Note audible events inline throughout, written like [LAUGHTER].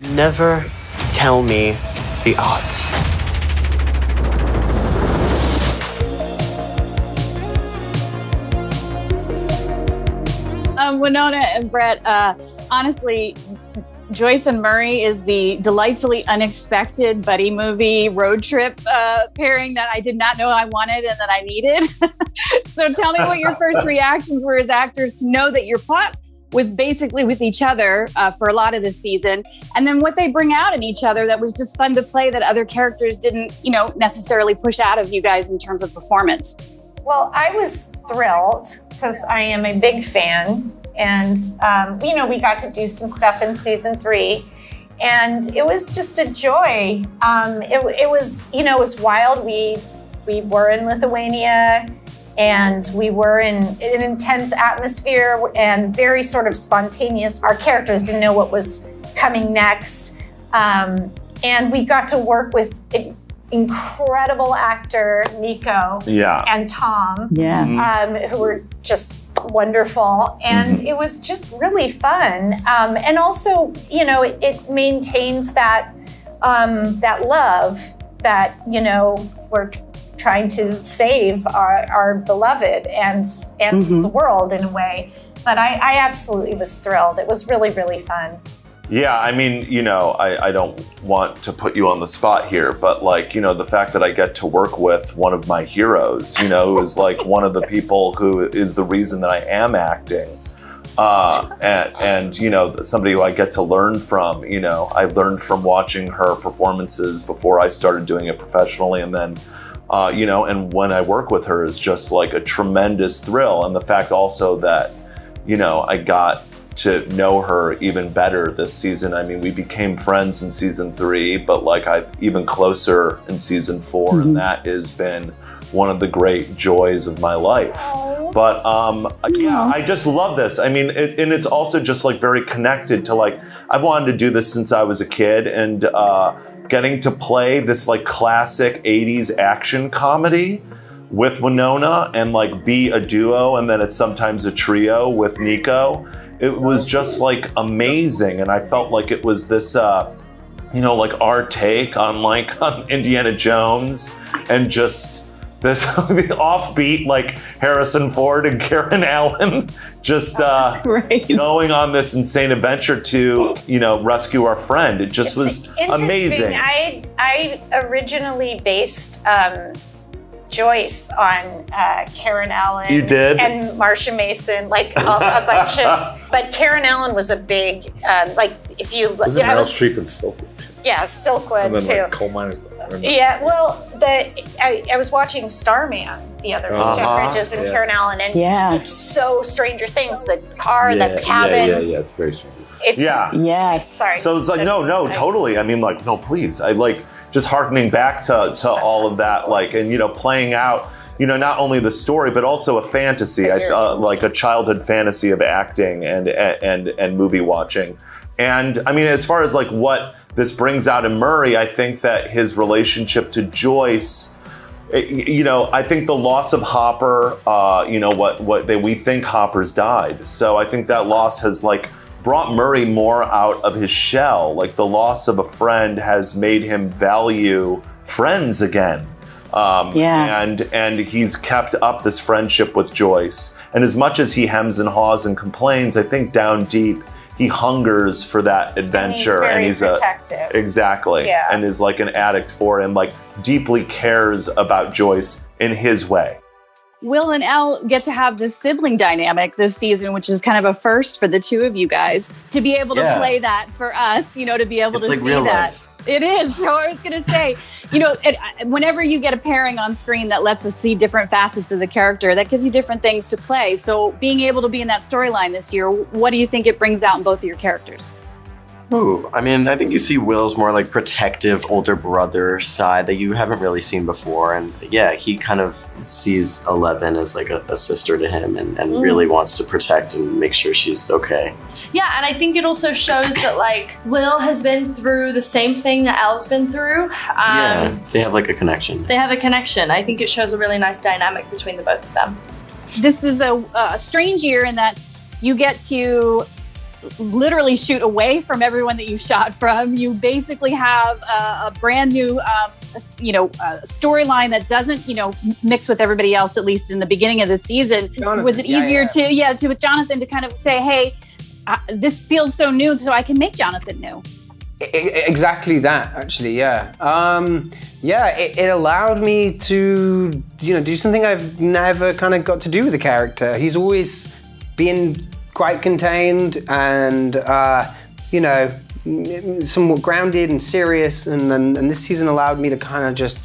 Never tell me the odds. Um, Winona and Brett, uh, honestly, Joyce and Murray is the delightfully unexpected buddy movie road trip uh, pairing that I did not know I wanted and that I needed. [LAUGHS] so tell me what your first [LAUGHS] reactions were as actors to know that your plot was basically with each other uh, for a lot of the season, and then what they bring out in each other that was just fun to play that other characters didn't, you know, necessarily push out of you guys in terms of performance. Well, I was thrilled because I am a big fan. And, um, you know, we got to do some stuff in season three. And it was just a joy. Um, it, it was, you know, it was wild. We, we were in Lithuania and we were in an intense atmosphere and very sort of spontaneous. Our characters didn't know what was coming next. Um, and we got to work with incredible actor Nico yeah. and Tom, yeah. um, who were just wonderful, and Mhm. it was just really fun. Um, and also, you know, it, it maintained that um, that love that you know we're t- trying to save our, our beloved and and Mhm. the world in a way. But I, I absolutely was thrilled. It was really really fun. Yeah, I mean, you know, I, I don't want to put you on the spot here, but like, you know, the fact that I get to work with one of my heroes, you know, who is like one of the [LAUGHS] people who is the reason that I am acting. Uh, and, and, you know, somebody who I get to learn from, you know, I learned from watching her performances before I started doing it professionally. And then, uh, you know, and when I work with her is just like a tremendous thrill. And the fact also that, you know, I got to know her even better this season. I mean, we became friends in season three, but like I even closer in season 4 and that has been one of the great joys of my life. But um, yeah, I just love this. I mean, it, and it's also just like very connected to like I've wanted to do this since I was a kid, and uh, getting to play this like classic '80s action comedy with Winona and like be a duo, and then it's sometimes a trio with Nico. It was just like amazing, and I felt like it was this. Uh, you know, like our take on like [LAUGHS] on Indiana Jones and just this [LAUGHS] offbeat like Harrison Ford and Karen [LAUGHS] Allen just uh [LAUGHS] Right. going on this insane adventure to, you know, rescue our friend. It just was amazing. I I originally based um, Joyce on uh, Karen Allen. You did? and Marsha Mason, like a, a bunch of. But Karen Allen was a big um, like if you Was it yeah, I Meryl was- Streep and Silkwood? Yeah Silkwood And then too. like coal miners. Yeah, well, the I, I was watching Starman the other week, Jeff Uh-huh. Bridges and Yeah. Karen Allen, and Yeah. it's so Stranger Things. The car, yeah, the cabin. Yeah, yeah, yeah. It's very strange. It, yeah. Yes. Sorry. So it's like no, no, I- totally. I mean like no, please. I like just harkening back to to all of that like and you know playing out you know not only the story but also a fantasy I, uh, like a childhood fantasy of acting and and and movie watching and i mean as far as like what this brings out in murray i think that his relationship to joyce it- you know i think the loss of hopper uh, you know what what they, we think hopper's died. So i think that loss has like brought murray more out of his shell. Like the loss of a friend has made him value friends again. Um, Yeah. and and he's kept up this friendship with joyce. And as much as he hems and haws and complains i think down deep he hungers for that adventure very he's a. Exactly. Yeah. And is like an addict for him like deeply cares about Joyce in his way. Will and El get to have this sibling dynamic this season, which is kind of a first for the two of you guys to be able to play that for us, you know, to be able It's to like see real that. life. It is. So I was going to say, you know, it, whenever you get a pairing on screen that lets us see different facets of the character, that gives you different things to play. So being able to be in that storyline this year, what do you think it brings out in both of your characters? Ooh, I mean, I think you see Will's more like protective older brother side that you haven't really seen before. And yeah, he kind of sees Eleven as like a, a sister to him and, and Mm. really wants to protect and make sure she's okay. Yeah, and I think it also shows that like Will has been through the same thing that El's been through. Um, yeah, they have like a connection. They have a connection. I think it shows a really nice dynamic between the both of them. this is a, a strange year in that you get to literally shoot away from everyone that you shot from. You basically have a, a brand new, um, s- you know, uh, storyline that doesn't, you know, mix with everybody else. At least in the beginning of the season, Jonathan, was it yeah, easier yeah. to, yeah, to with Jonathan to kind of say, hey. Uh, this feels so new, so I can make Jonathan new. I- I- exactly that actually yeah. Um yeah it, it allowed me to you know do something i've never kind of got to do with the character. He's always been quite contained and uh you know somewhat grounded and serious and and, and this season allowed me to kind of just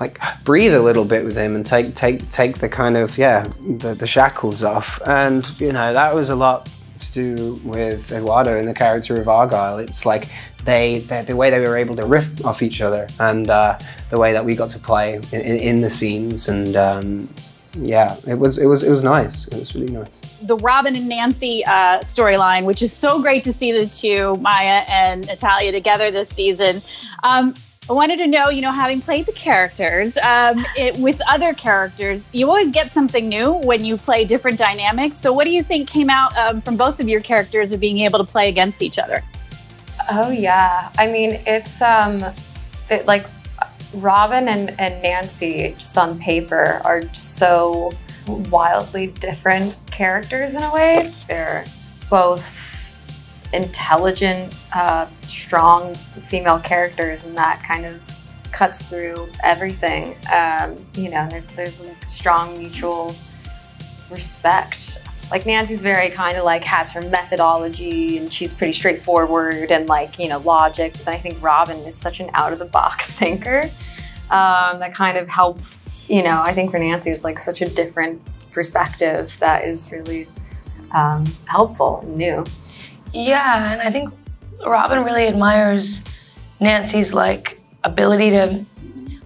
like breathe a little bit with him and take take take the kind of yeah the, the shackles off. And you know that was a lot to do with Eduardo and the character of Argyle. It's like they, the, the way they were able to riff off each other and uh, the way that we got to play in, in, in the scenes and um, yeah, it was it was it was nice. It was really nice. the Robin and Nancy uh, storyline, which is so great to see the two, Maya and Natalia, together this season. Um, I wanted to know, you know, having played the characters um, it, with other characters, you always get something new when you play different dynamics. So, what do you think came out um, from both of your characters of being able to play against each other? Oh yeah. I mean, it's um it, like Robin and, and Nancy just on paper are so wildly different characters in a way. They're both intelligent, uh, strong female characters, and that kind of cuts through everything. Um, you know, there's there's strong mutual respect. Like Nancy's very kind of like has her methodology and she's pretty straightforward and like, you know, logic. But I think Robin is such an out of the box [LAUGHS] thinker um, that kind of helps, you know, I think for Nancy it's like such a different perspective that is really um, helpful and new. Yeah, and I think Robin really admires Nancy's like ability to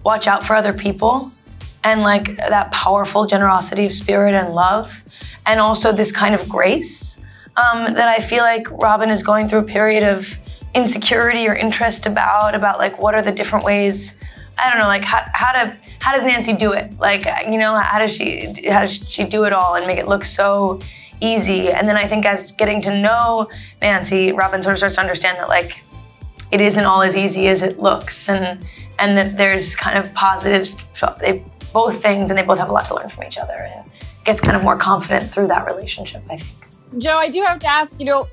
watch out for other people and like that powerful generosity of spirit and love and also this kind of grace um, that I feel like Robin is going through a period of insecurity or interest about about like what are the different ways I don't know like how, how to how does Nancy do it? Like you know how does she how does she do it all and make it look so easy. And then I think as getting to know Nancy Robin sort of starts to understand that like it isn't all as easy as it looks. And and that there's kind of positives they both things and they both have a lot to learn from each other and gets kind of more confident through that relationship i think. Joe, I do have to ask, you know,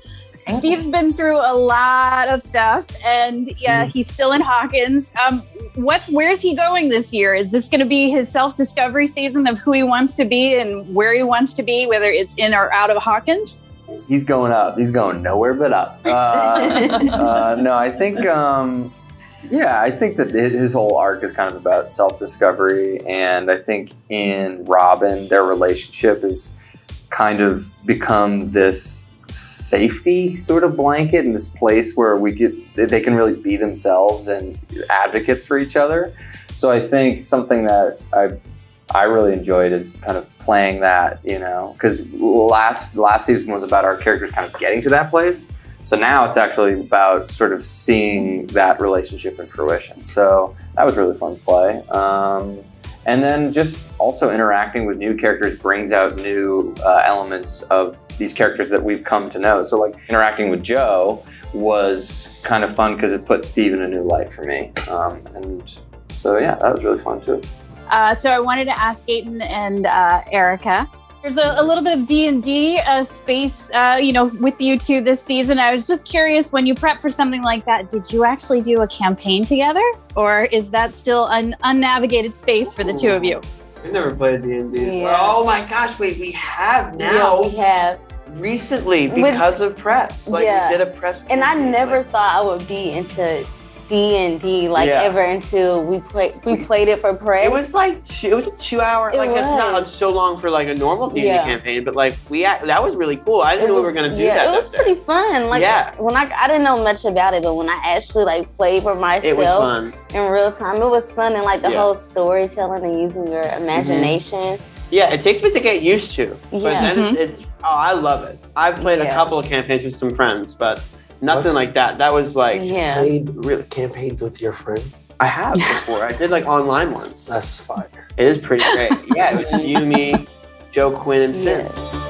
Steve's been through a lot of stuff and yeah, he's still in Hawkins. Um, what's where's he going this year? Is this going to be his self-discovery season of who he wants to be and where he wants to be, whether it's in or out of Hawkins? He's going up. He's going nowhere but up. Uh, [LAUGHS] uh, no, I think, um, yeah, I think that his whole arc is kind of about self discovery. And I think in Robin, their relationship has kind of become this safety sort of blanket and this place where we get they can really be themselves and advocates for each other. So I think something that I I really enjoyed is kind of playing that, you know, because last last season was about our characters kind of getting to that place. So now it's actually about sort of seeing that relationship in fruition. So that was really fun to play. Um, and then just also interacting with new characters brings out new uh, elements of these characters that we've come to know. So like interacting with Joe was kind of fun because it put Steve in a new light for me. Um, and so yeah, that was really fun too. Uh, so I wanted to ask Gaten and uh, Erica. There's a, a little bit of D and D uh, space, uh, you know, with you two this season. I was just curious when you prep for something like that. Did you actually do a campaign together, or is that still an unnavigated space for the two of you? We've never played D and D. Yeah. Oh my gosh! Wait, we have now. Yeah, we have. recently With- because of press. Like Yeah. we did a press. And I never like- thought I would be into D and D like Yeah. ever until we played we played it for press. It was like two, it was a two hour. It like it's not was. so long for like a normal D and Yeah. D campaign, but like we that was really cool. I didn't It know we were gonna do yeah, that. It was pretty fun. Like Yeah. when I I didn't know much about it, but when I actually like played for myself It was fun. in real time, it was fun and like the Yeah. whole storytelling and using your mm-hmm. imagination. Yeah, it takes me to get used to. But Yeah. then it's, mm-hmm. it's oh, I love it. I've played a couple of campaigns with some friends, but nothing What's- like that. That was like Yeah. Played real campaigns with your friend. I have before. I did like online ones. That's fire. It is pretty great. Yeah, it was you, me, Joe Quinn, and Finn. Yeah.